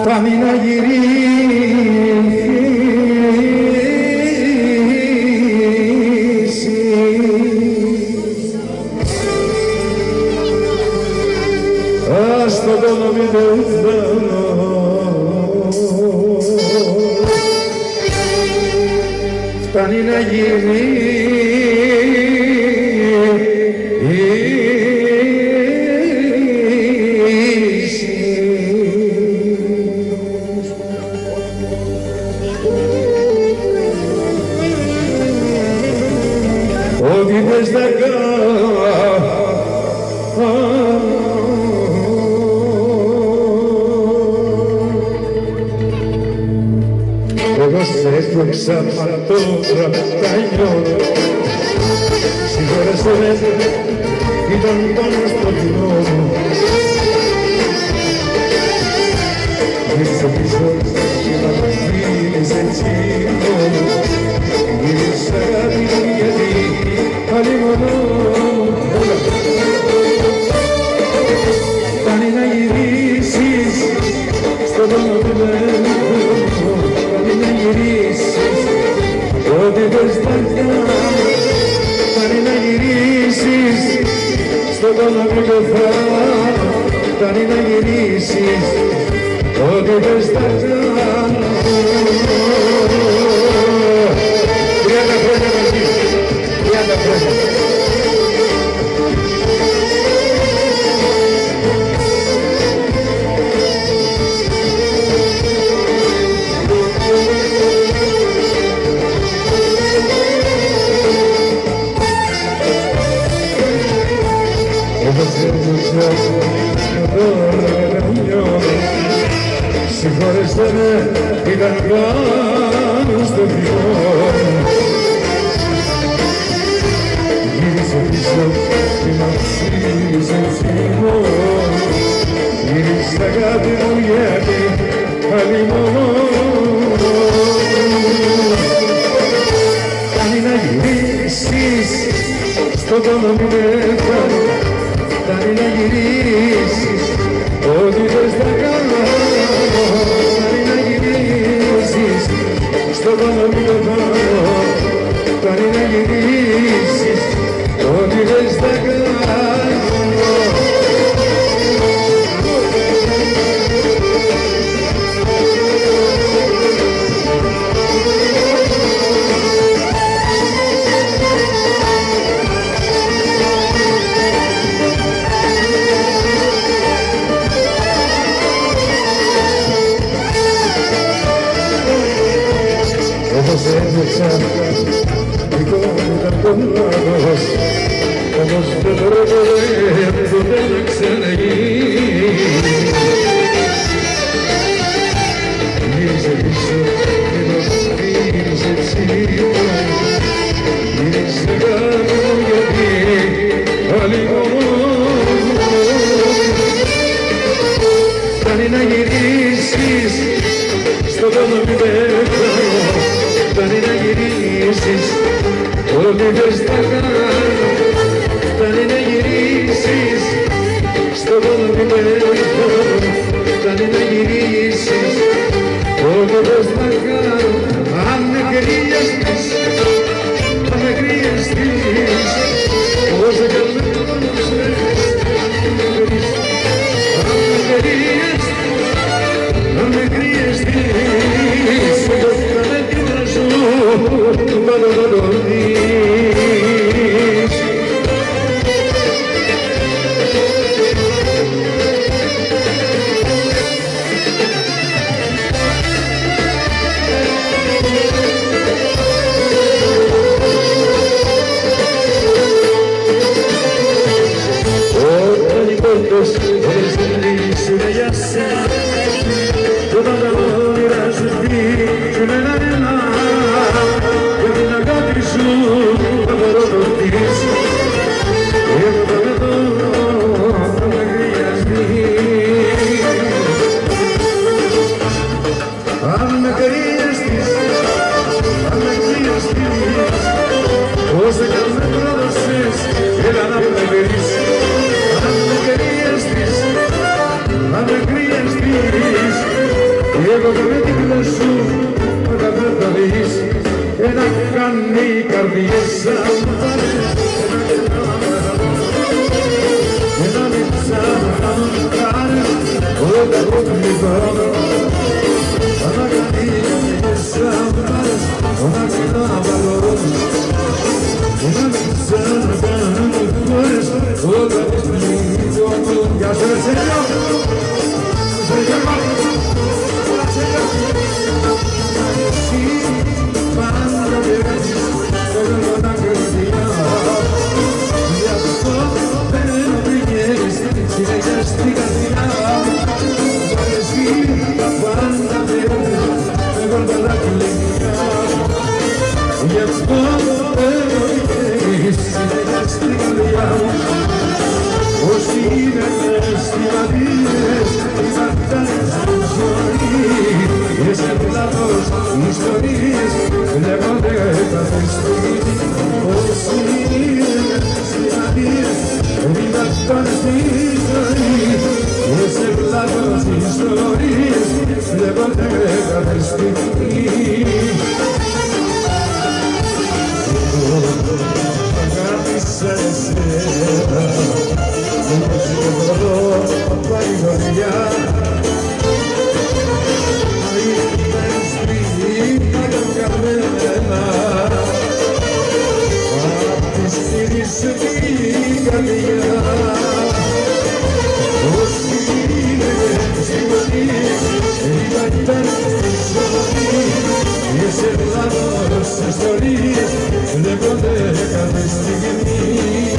φτάνει να γυρίσει. Ας το τόνο μην πεθάνω φτάνει να γυρίσει Ό,τι θες να κάνω. Εγώ σε έφτιαξα μα τώρα τα νιώθω Συγχώρεσαι με, ήταν πάνω στο δρόμο Γύρισε πίσω και να μας δίνεις έτσι στον δρόμο του πεθάνω Φτάνει να γυρίσεις ό,τι θες να κάνω Τριάντα χρόνια μαζί, τριάντα χρόνια. Εγώ σε έδωσα τώρα να νιώθω Συγχώρεσέ με, ήταν πάνω στο βιό Γύρισε πίσω και μ' αφήσεις έτσι μόνο Γύρισε αγάπη μου γιατί πάλι μόνο Κάνει να γυρίσεις στον τόνο μου πεθάνω Φτάνει να γυρίσεις. Ό,τι θες να κάνω Φτάνει να γυρίσεις. Στον τόνο μου Εγώ σε έδειξα δικό μου ήταν λάθος Όμως δεν πρόκειται ποτέ να ξαναγίνει Γύρισε πίσω και το πήρες έτσι Γύρισε αγάπη μου γιατί άλλη μόνο Φτάνει να γυρίσεις στον τόνο που πεθάνω Φτάνει να γυρίσεις ό,τι θες να κάνω. Φτάνει να γυρίσεις στον τόνο που πεθάνω Φτάνει να γυρίσεις ό,τι θες να κάνω πάνω με την πλεσού όταν δεν θα δεις ένα κάνει οι καρδιές. Σαν ένα μητσά να μου κάνεις όταν το πληθώνω ένα κάνει οι καρδιές σαν όταν κοιτά να βάλω ένα μητσά να κάνεις όταν το πληθώνω Γεια σου ρε ιστορίες κάθε στιγμή ιστορίες λέγονται κάθε στιγμή